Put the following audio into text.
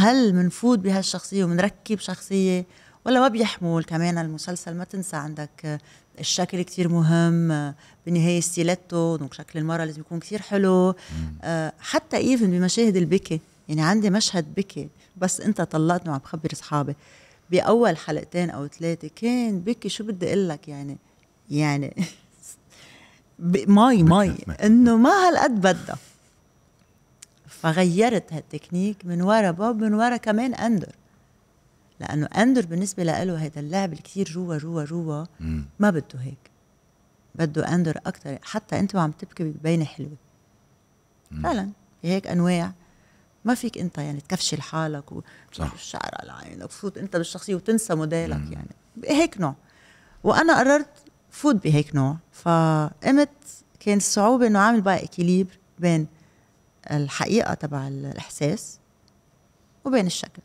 هل منفوت بهالشخصية ومنركب شخصية ولا ما بيحمل كمان المسلسل؟ ما تنسى عندك الشكل كتير مهم بالنهاية ستيلتو donc شكل المرأة لازم يكون كتير حلو. آه، حتى even بمشاهد البكي يعني عندي مشهد بكي بس أنت طلعتني وعم بخبر اصحابي بأول حلقتين أو ثلاثة كان بكي شو بدي أقول لك يعني؟ يعني مي مي. إنه ما هالقد بدها. فغيرت هالتكنيك من ورا باب من ورا كمان أندر. لأنه أندر بالنسبة له هذا اللعب اللي كثير جوا جوا جوا ما بده هيك. بده أندر أكثر حتى أنت وعم تبكي بتبيني حلوة. فعلا. في هيك أنواع. ما فيك أنت يعني تكفشي لحالك والشعر على عينك فوت أنت بالشخصية وتنسى موديلك مم. يعني. هيك نوع. وأنا قررت فوت بهيك نوع. فقمت كان الصعوبه إنه عامل بقى اكيليبر بين الحقيقة تبع الإحساس وبين الشكل.